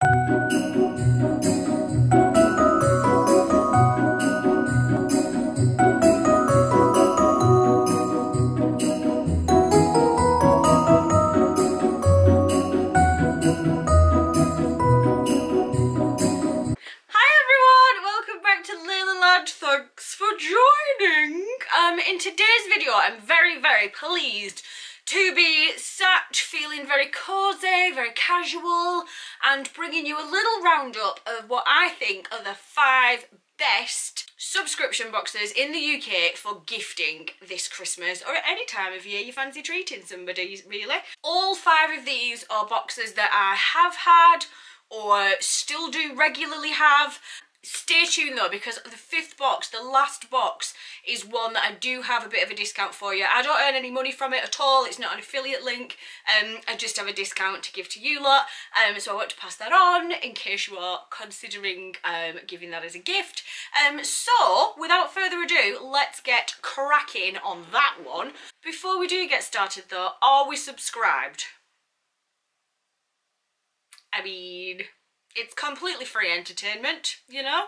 Hi roundup of what I think are the five best subscription boxes in the UK for gifting this Christmas or at any time of year you fancy treating somebody really. All five of these are boxes that I have had or still do regularly have. Stay tuned though because the fifth box, the last box, is one that I do have a bit of a discount for you. I don't earn any money from it at all, it's not an affiliate link, um, I just have a discount to give to you lot, um, so I want to pass that on in case you are considering um, giving that as a gift. Um, so, without further ado, let's get cracking on that one. Before we do get started though, are we subscribed? I mean, it's completely free entertainment, you know?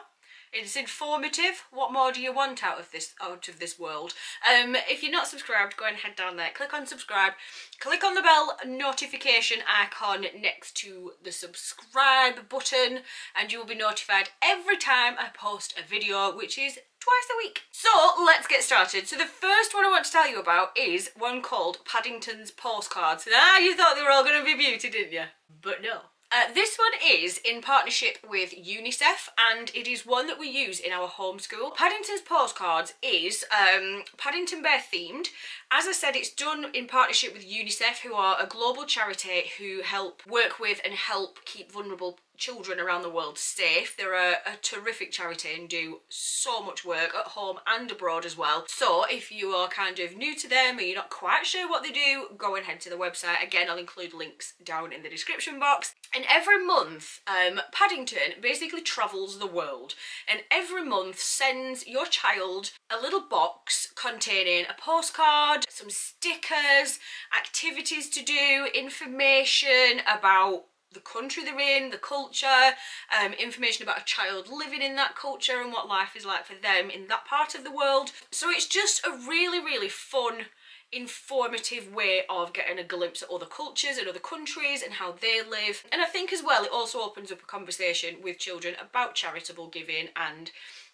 It's informative. What more do you want out of this out of this world? Um, if you're not subscribed, go and head down there. Click on subscribe. Click on the bell notification icon next to the subscribe button and you will be notified every time I post a video, which is twice a week. So let's get started. So the first one I want to tell you about is one called Paddington's Postcards. Ah, you thought they were all going to be beauty, didn't you? But no. Uh, this one is in partnership with UNICEF and it is one that we use in our homeschool. Paddington's Postcards is um, Paddington Bear themed. As I said, it's done in partnership with UNICEF who are a global charity who help work with and help keep vulnerable children around the world safe. They're a, a, terrific charity and do so much work at home and abroad as well. So if you are kind of new to them or you're not quite sure what they do, go and head to the website. Again, I'll include links down in the description box. And every month, um, Paddington basically travels the world and every month sends your child a little box containing a postcard, some stickers, activities to do, information about the country they're in, the culture, um, information about a child living in that culture and what life is like for them in that part of the world. So it's just a really, really fun informative way of getting a glimpse at other cultures and other countries and how they live and I think as well it also opens up a conversation with children about charitable giving and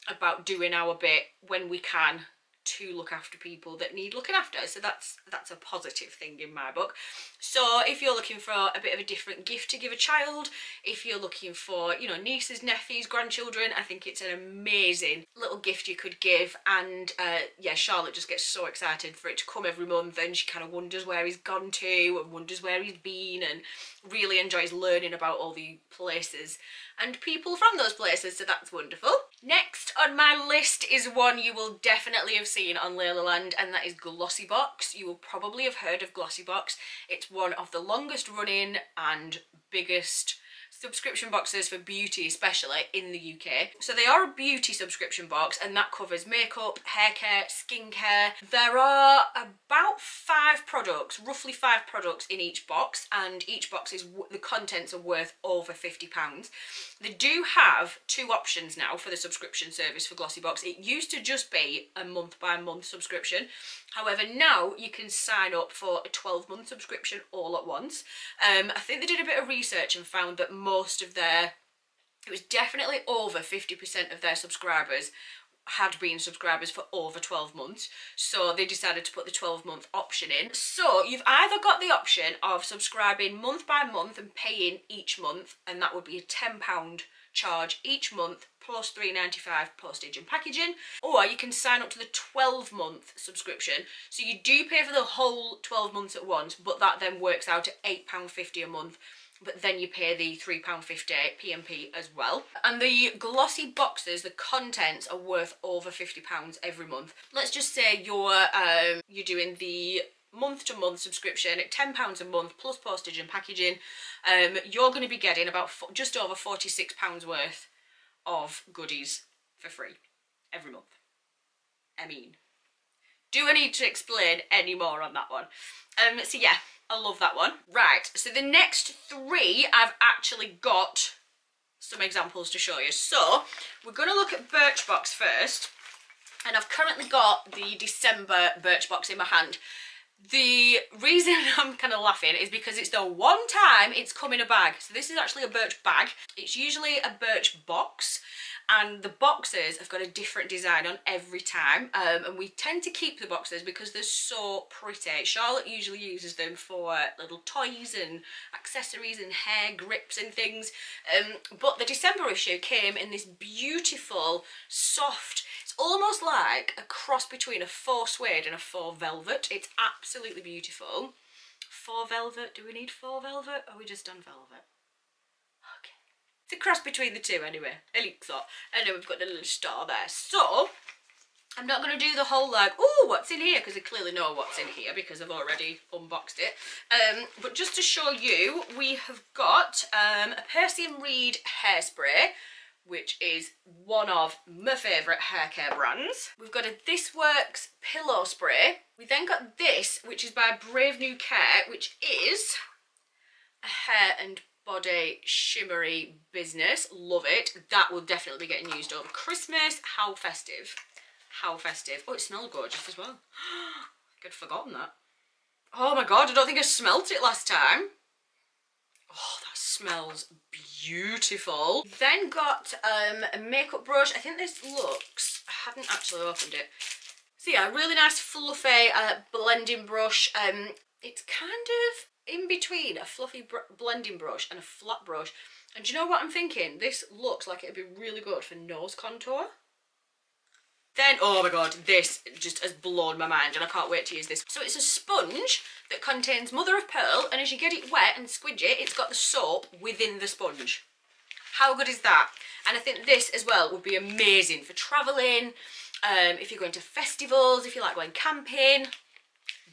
about doing our bit when we can to look after people that need looking after so that's that's a positive thing in my book. So if you're looking for a bit of a different gift to give a child if you're looking for you know nieces nephews grandchildren i think it's an amazing little gift you could give. And uh, yeah charlotte just gets so excited for it to come every month and she kind of wonders where he's gone to and wonders where he's been and really enjoys learning about all the places and people from those places, so that's wonderful. Next on my list is one you will definitely have seen on Land, and that is Glossybox. You will probably have heard of Glossybox. It's one of the longest running and biggest subscription boxes for beauty especially in the UK. So they are a beauty subscription box and that covers makeup, hair care, skincare. There are about five products, roughly five products in each box and each box is the contents are worth over 50 pounds. They do have two options now for the subscription service for Glossybox. It used to just be a month by month subscription. However, now you can sign up for a 12 month subscription all at once. Um, I think they did a bit of research and found that most of their, it was definitely over 50% of their subscribers had been subscribers for over 12 months. So they decided to put the 12 month option in. So you've either got the option of subscribing month by month and paying each month and that would be a 10 pound charge each month plus 3.95 postage and packaging or you can sign up to the 12 month subscription. So you do pay for the whole 12 months at once but that then works out at £8.50 a month but then you pay the £3.50 P&P as well. And the glossy boxes, the contents are worth over £50 every month. Let's just say you're um, you're doing the month to month subscription at £10 a month plus postage and packaging. Um, you're going to be getting about just over £46 worth of goodies for free every month. I mean, do I need to explain any more on that one? Um, so yeah, I love that one. Right, so the next three I've actually got some examples to show you. So we're going to look at Birchbox first. And I've currently got the December Birchbox in my hand. The reason I'm kind of laughing is because it's the one time it's come in a bag. So this is actually a birch bag. It's usually a birch box and the boxes have got a different design on every time um, and we tend to keep the boxes because they're so pretty. Charlotte usually uses them for little toys and accessories and hair grips and things um, but the December issue came in this beautiful soft it's almost like a cross between a faux suede and a faux velvet. It's absolutely beautiful. Faux velvet, do we need faux velvet or are we just done velvet? It's a cross between the two anyway, I think so. And then we've got the little star there. So, I'm not going to do the whole like, oh, what's in here? Because I clearly know what's in here because I've already unboxed it. Um, but just to show you, we have got um, a Percy and Reed hairspray, which is one of my favourite hair care brands. We've got a This Works pillow spray. We then got this, which is by Brave New Care, which is a hair and body shimmery business. Love it. That will definitely be getting used over christmas how festive. How festive. Oh it smells gorgeous as well. I'd forgotten that. Oh my god i don't think i smelt it last time. Oh that smells beautiful. Then got um a makeup brush. I think this looks i hadn't actually opened it. So yeah really nice fluffy uh, blending brush um it's kind of in between a fluffy br blending brush and a flat brush. And do you know what I'm thinking? This looks like it'd be really good for nose contour. Then, oh my god, this just has blown my mind and I can't wait to use this. So it's a sponge that contains mother of pearl and as you get it wet and squidge it, it's got the soap within the sponge. How good is that? And I think this as well would be amazing for travelling, um, if you're going to festivals, if you like going camping,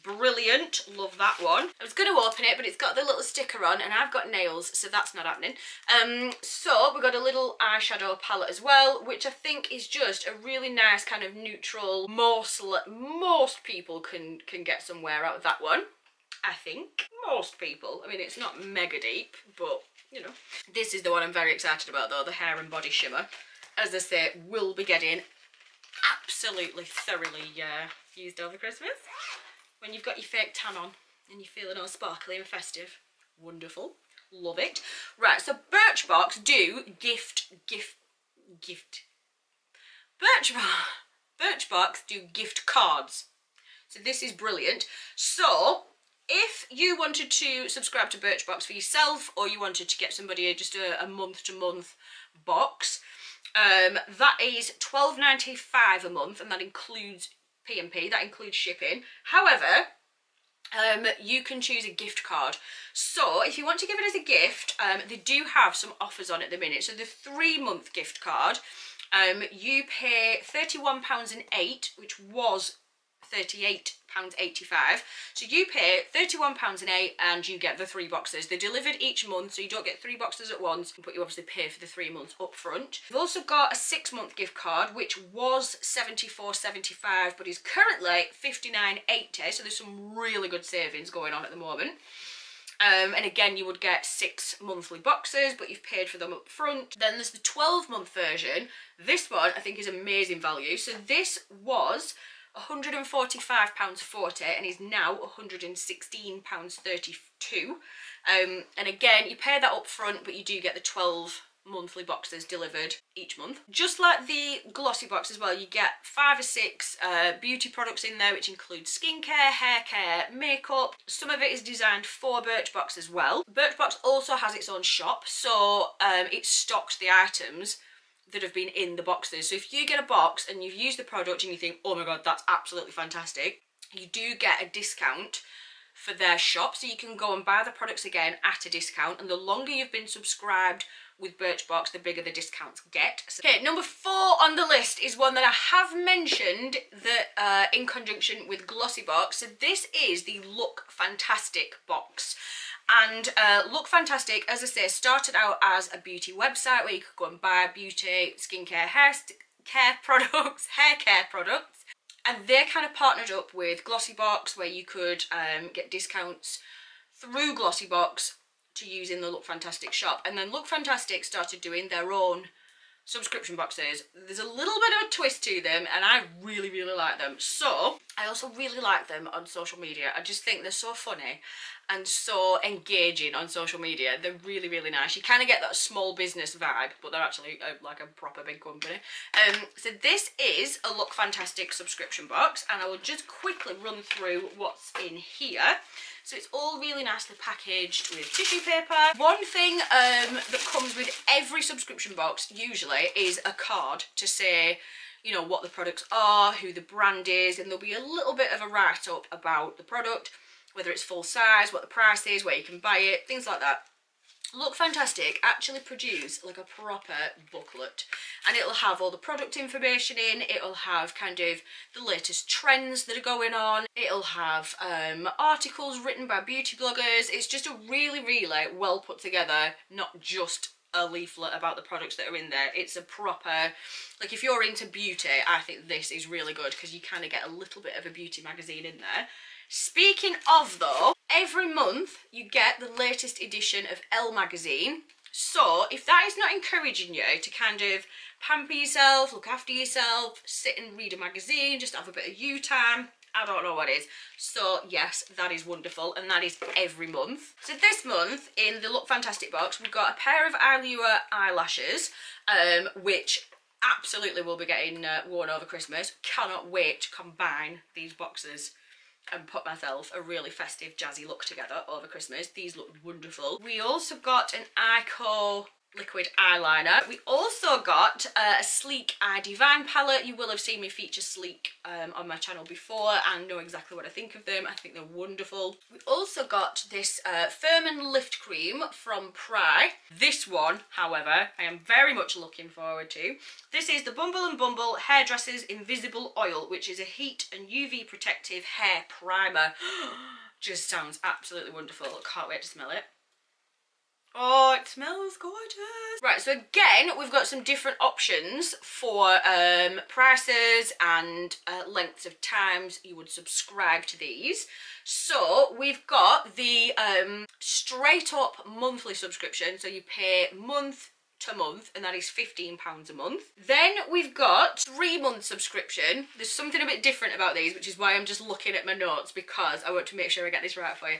brilliant. Love that one. I was going to open it but it's got the little sticker on and i've got nails so that's not happening. Um so we've got a little eyeshadow palette as well which i think is just a really nice kind of neutral most most people can can get some wear out of that one. I think. Most people. I mean it's not mega deep but you know. This is the one i'm very excited about though the hair and body shimmer. As i say will be getting absolutely thoroughly uh, used over christmas when you've got your fake tan on and you're feeling all sparkly and festive. Wonderful. Love it. Right, so Birchbox do gift, gift, gift. Birchbox, Birchbox do gift cards. So this is brilliant. So if you wanted to subscribe to Birchbox for yourself or you wanted to get somebody just a, a month to month box, um, that is twelve ninety five a month and that includes P&P, that includes shipping. However, um, you can choose a gift card. So if you want to give it as a gift, um, they do have some offers on at the minute. So the three month gift card, um, you pay £31 and eight, which was £38.85. So you pay £31 an eight and you get the three boxes. They're delivered each month, so you don't get three boxes at once, but you obviously pay for the three months up front. We've also got a six month gift card, which was $74.75, but is currently $59.80. So there's some really good savings going on at the moment. Um, and again, you would get six monthly boxes, but you've paid for them up front. Then there's the 12 month version. This one I think is amazing value. So this was £145.40 and is now £116.32. Um, and again, you pay that up front, but you do get the 12 monthly boxes delivered each month. Just like the glossy box as well, you get five or six uh, beauty products in there, which include skincare, hair care, makeup. Some of it is designed for Birchbox as well. Birchbox also has its own shop, so um, it stocks the items that have been in the boxes. So if you get a box and you've used the product and you think, oh my god, that's absolutely fantastic, you do get a discount for their shop. So you can go and buy the products again at a discount. And the longer you've been subscribed with Birchbox, the bigger the discounts get. So, okay, number four on the list is one that I have mentioned that uh, in conjunction with Glossybox. So this is the Look Fantastic box and uh, Look Fantastic, as I say, started out as a beauty website where you could go and buy beauty, skincare, hair care products, hair care products. And they kind of partnered up with Glossybox where you could um, get discounts through Glossybox to use in the Look Fantastic shop. And then Look Fantastic started doing their own subscription boxes. There's a little bit of a twist to them and I really, really like them. So, I also really like them on social media. I just think they're so funny and so engaging on social media. They're really, really nice. You kind of get that small business vibe, but they're actually a, like a proper big company. Um, so this is a Look Fantastic subscription box and I will just quickly run through what's in here. So it's all really nicely packaged with tissue paper. One thing um, that comes with every subscription box usually is a card to say you know what the products are, who the brand is, and there'll be a little bit of a write-up about the product, whether it's full size, what the price is, where you can buy it, things like that. Look Fantastic actually produce like a proper booklet and it'll have all the product information in, it'll have kind of the latest trends that are going on, it'll have um, articles written by beauty bloggers, it's just a really really well put together, not just a leaflet about the products that are in there. It's a proper, like if you're into beauty, I think this is really good because you kind of get a little bit of a beauty magazine in there. Speaking of though, every month you get the latest edition of Elle magazine. So if that is not encouraging you to kind of pamper yourself, look after yourself, sit and read a magazine, just have a bit of you time, I don't know what is. So yes, that is wonderful and that is every month. So this month in the Look Fantastic box, we've got a pair of Eyelure eyelashes, um, which absolutely will be getting uh, worn over Christmas. Cannot wait to combine these boxes and put myself a really festive jazzy look together over Christmas. These look wonderful. We also got an Eyeko liquid eyeliner. We also got uh, a Sleek i-Divine palette. You will have seen me feature Sleek um, on my channel before and know exactly what I think of them. I think they're wonderful. We also got this uh, Firm and Lift Cream from Prai. This one, however, I am very much looking forward to. This is the Bumble and Bumble Hairdressers Invisible Oil, which is a heat and UV protective hair primer. Just sounds absolutely wonderful. Can't wait to smell it. Oh, it smells gorgeous. Right, so again, we've got some different options for um, prices and uh, lengths of times you would subscribe to these. So we've got the um, straight up monthly subscription. So you pay month to month and that is 15 pounds a month then we've got three month subscription there's something a bit different about these which is why i'm just looking at my notes because i want to make sure i get this right for you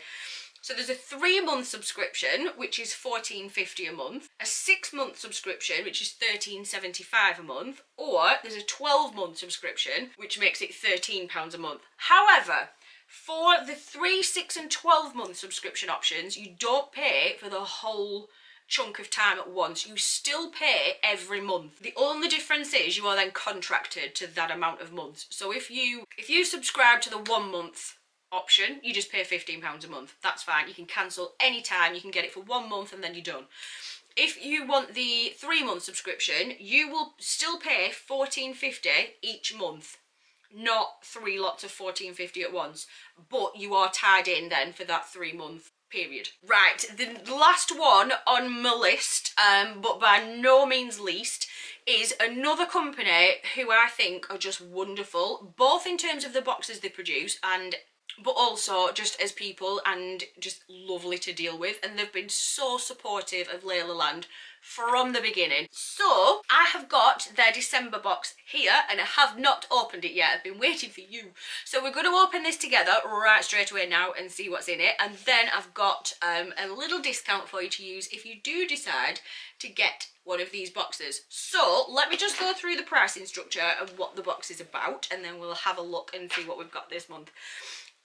so there's a three month subscription, which is $14.50 a month, a six month subscription, which is $13.75 a month, or there's a 12 month subscription, which makes it £13 a month. However, for the three, six and 12 month subscription options, you don't pay for the whole chunk of time at once. You still pay every month. The only difference is you are then contracted to that amount of months. So if you if you subscribe to the one month option, you just pay £15 a month. That's fine. You can cancel anytime. You can get it for one month and then you're done. If you want the three month subscription, you will still pay fourteen fifty each month, not three lots of fourteen fifty at once. But you are tied in then for that three month period. Right, the last one on my list, um, but by no means least, is another company who I think are just wonderful, both in terms of the boxes they produce and but also just as people and just lovely to deal with and they've been so supportive of Leila Land from the beginning. So I have got their December box here and I have not opened it yet. I've been waiting for you. So we're going to open this together right straight away now and see what's in it. And then I've got um, a little discount for you to use if you do decide to get one of these boxes. So let me just go through the pricing structure of what the box is about and then we'll have a look and see what we've got this month.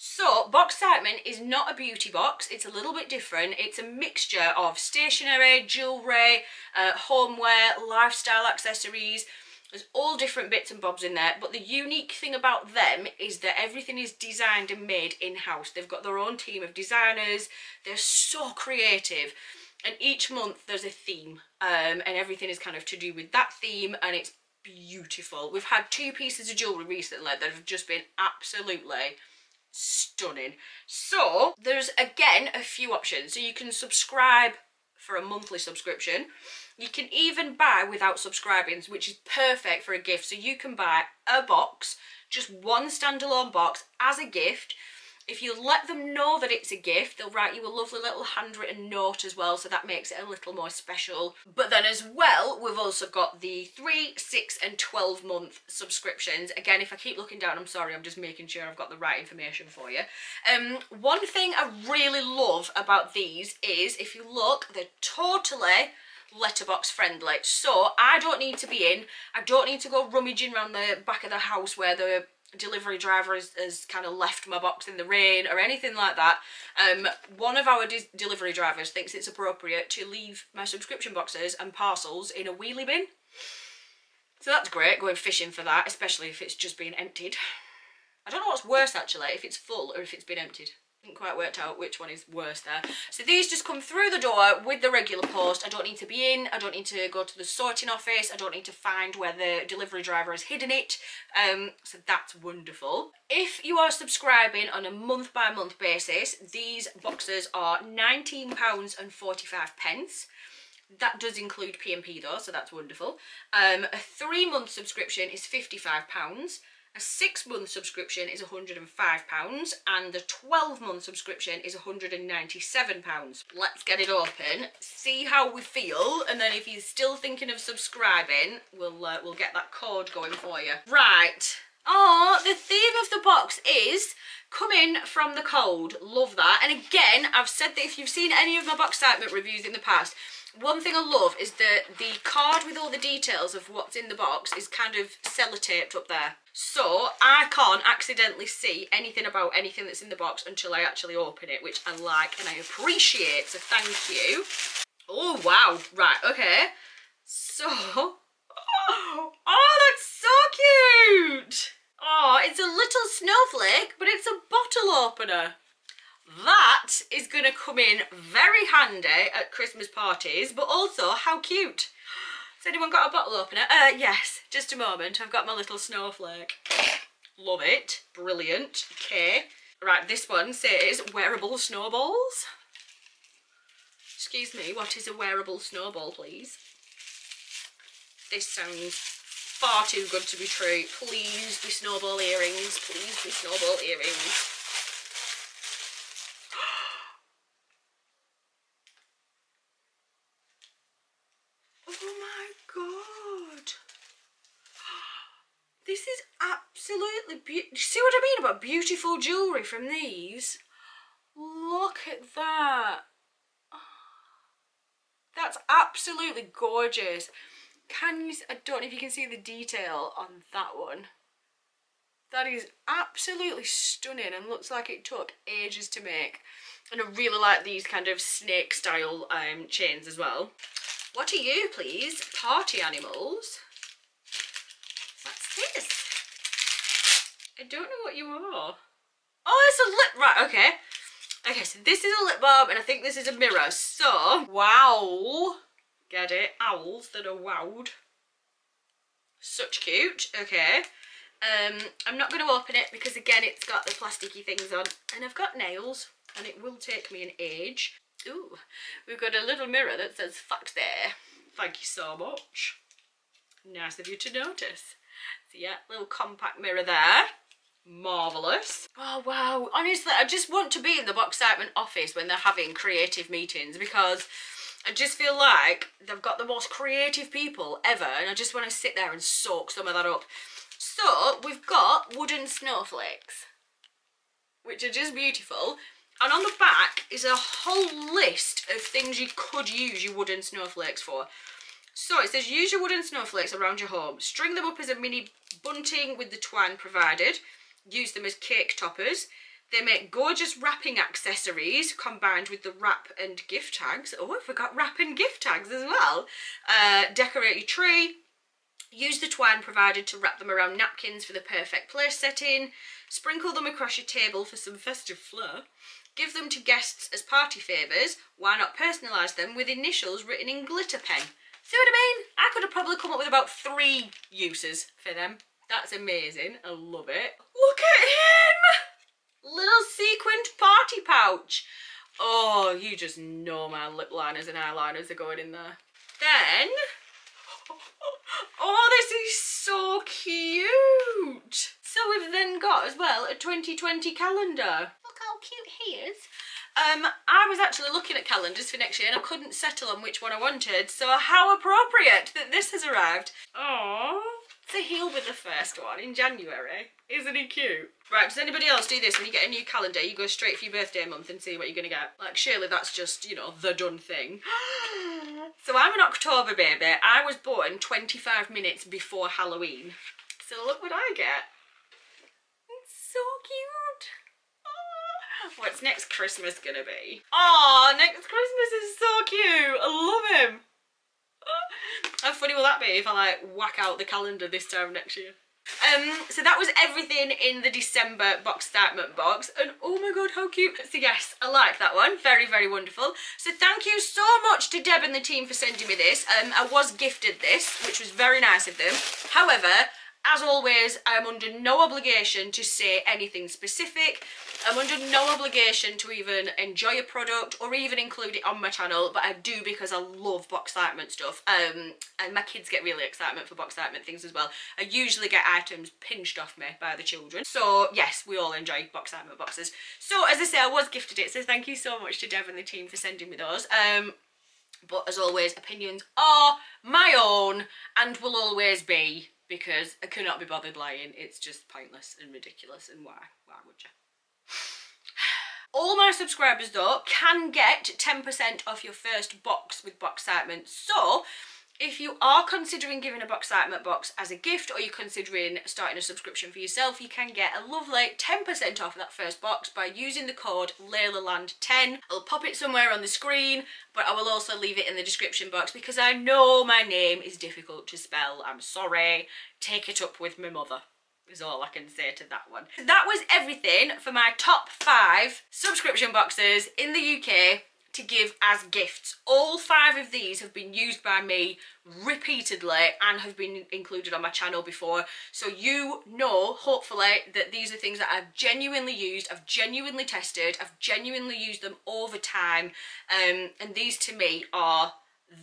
So, Box Boxcitement is not a beauty box, it's a little bit different. It's a mixture of stationery, jewellery, uh, homeware, lifestyle accessories. There's all different bits and bobs in there, but the unique thing about them is that everything is designed and made in-house. They've got their own team of designers, they're so creative. And each month there's a theme, um, and everything is kind of to do with that theme, and it's beautiful. We've had two pieces of jewellery recently that have just been absolutely stunning. So there's again a few options. So you can subscribe for a monthly subscription. You can even buy without subscribing, which is perfect for a gift. So you can buy a box, just one standalone box as a gift. If you let them know that it's a gift, they'll write you a lovely little handwritten note as well, so that makes it a little more special. But then as well, we've also got the 3, 6 and 12 month subscriptions. Again, if I keep looking down, I'm sorry, I'm just making sure I've got the right information for you. Um, one thing I really love about these is, if you look, they're totally letterbox friendly so I don't need to be in I don't need to go rummaging around the back of the house where the delivery driver has, has kind of left my box in the rain or anything like that. Um, one of our de delivery drivers thinks it's appropriate to leave my subscription boxes and parcels in a wheelie bin. So that's great, going fishing for that, especially if it's just been emptied. I don't know what's worse actually, if it's full or if it's been emptied quite worked out which one is worse there. So these just come through the door with the regular post. I don't need to be in, I don't need to go to the sorting office, I don't need to find where the delivery driver has hidden it. Um, so that's wonderful. If you are subscribing on a month by month basis, these boxes are 19 pounds and 45 pence. That does include P&P though, so that's wonderful. Um, a three month subscription is £55. A six month subscription is £105 and the 12 month subscription is £197. Let's get it open, see how we feel, and then if you're still thinking of subscribing, we'll, uh, we'll get that code going for you. Right. Oh, the theme of the box is coming from the cold. Love that. And again, I've said that if you've seen any of my Boxcitement reviews in the past, one thing I love is that the card with all the details of what's in the box is kind of sellotaped up there. So I can't accidentally see anything about anything that's in the box until I actually open it, which I like and I appreciate, so thank you. Oh, wow. Right, okay. So, oh, oh that's so cute. Oh, it's a little snowflake, but it's a bottle opener. That is going to come in very handy at Christmas parties, but also how cute. Has anyone got a bottle opener? Uh, yes, just a moment. I've got my little snowflake. Love it. Brilliant. Okay. Right, this one says wearable snowballs. Excuse me, what is a wearable snowball, please? This sounds far too good to be true. Please be snowball earrings. Please be snowball earrings. About beautiful jewellery from these? Look at that. That's absolutely gorgeous. Can you, I don't know if you can see the detail on that one. That is absolutely stunning and looks like it took ages to make. And I really like these kind of snake style um, chains as well. What are you, please? Party animals? What's this? I don't know what you are. Oh, it's a lip, right, okay. Okay, so this is a lip balm and I think this is a mirror. So, wow. Get it? Owls that are wowed. Such cute. Okay. Um, I'm not going to open it because again it's got the plasticky things on and I've got nails and it will take me an age. Ooh, we've got a little mirror that says fuck there. Thank you so much. Nice of you to notice. So yeah, little compact mirror there marvellous. Oh wow, honestly I just want to be in the Boxcitement office when they're having creative meetings because I just feel like they've got the most creative people ever and I just want to sit there and soak some of that up. So we've got wooden snowflakes which are just beautiful and on the back is a whole list of things you could use your wooden snowflakes for. So it says use your wooden snowflakes around your home. String them up as a mini bunting with the twine provided use them as cake toppers. They make gorgeous wrapping accessories combined with the wrap and gift tags. Oh, I forgot wrap and gift tags as well. Uh, decorate your tree. Use the twine provided to wrap them around napkins for the perfect place setting. Sprinkle them across your table for some festive flair. Give them to guests as party favours. Why not personalise them with initials written in glitter pen? See what I mean? I could have probably come up with about three uses for them. That's amazing. I love it. Look at him! Little sequined party pouch. Oh, you just know my lip liners and eyeliners are going in there. Then, oh, this is so cute. So we've then got as well a 2020 calendar. Look years. Um, I was actually looking at calendars for next year and I couldn't settle on which one I wanted, so how appropriate that this has arrived. Oh, so he'll be the first one in January. Isn't he cute? Right, does anybody else do this when you get a new calendar? You go straight for your birthday month and see what you're going to get. Like, surely that's just, you know, the done thing. so I'm an October baby. I was born 25 minutes before Halloween. So look what I get. It's so cute. Ah, what's next Christmas gonna be? Oh, next Christmas is so cute. I love him. How funny will that be if I like whack out the calendar this time next year? Um, so that was everything in the December Boxcitement box. And oh my god, how cute. So yes, I like that one. Very, very wonderful. So thank you so much to Deb and the team for sending me this. Um, I was gifted this, which was very nice of them. However, as always, I'm under no obligation to say anything specific. I'm under no obligation to even enjoy a product or even include it on my channel, but I do because I love Boxcitement stuff. Um, and my kids get really excitement for Boxcitement things as well. I usually get items pinched off me by the children. So yes, we all enjoy Boxcitement boxes. So as I say, I was gifted it, so thank you so much to Dev and the team for sending me those. Um, but as always, opinions are my own and will always be because I cannot be bothered lying. It's just pointless and ridiculous and why? Why would you? All my subscribers though can get 10% off your first box with Boxcitement. So if you are considering giving a Boxcitement box as a gift or you're considering starting a subscription for yourself, you can get a lovely 10% off that first box by using the code LeilaLand10. I'll pop it somewhere on the screen, but I will also leave it in the description box because I know my name is difficult to spell. I'm sorry. Take it up with my mother is all I can say to that one. That was everything for my top five subscription boxes in the UK to give as gifts. All five of these have been used by me repeatedly and have been included on my channel before. So you know, hopefully, that these are things that I've genuinely used, I've genuinely tested, I've genuinely used them over time. Um, and these to me are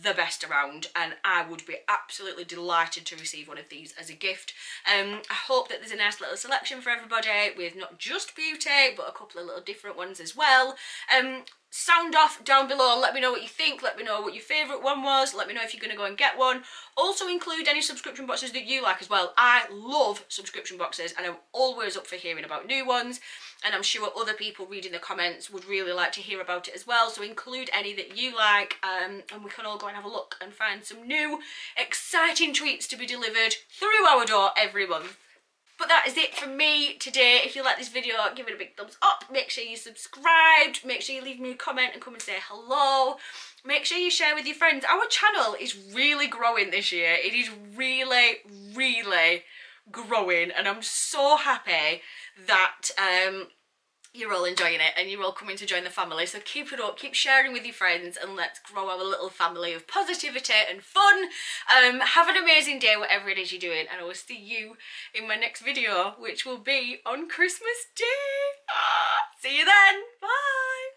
the best around and I would be absolutely delighted to receive one of these as a gift. Um, I hope that there's a nice little selection for everybody with not just beauty but a couple of little different ones as well. Um, sound off down below. Let me know what you think. Let me know what your favorite one was. Let me know if you're going to go and get one. Also include any subscription boxes that you like as well. I love subscription boxes and i'm always up for hearing about new ones and i'm sure other people reading the comments would really like to hear about it as well so include any that you like um, and we can all go and have a look and find some new exciting treats to be delivered through our door every month but that is it from me today. If you like this video, give it a big thumbs up. Make sure you subscribed. Make sure you leave me a comment and come and say hello. Make sure you share with your friends. Our channel is really growing this year. It is really, really growing. And I'm so happy that um, you're all enjoying it and you're all coming to join the family. So keep it up, keep sharing with your friends and let's grow our little family of positivity and fun. Um, have an amazing day, whatever it is you're doing. And I will see you in my next video, which will be on Christmas Day. Ah, see you then. Bye.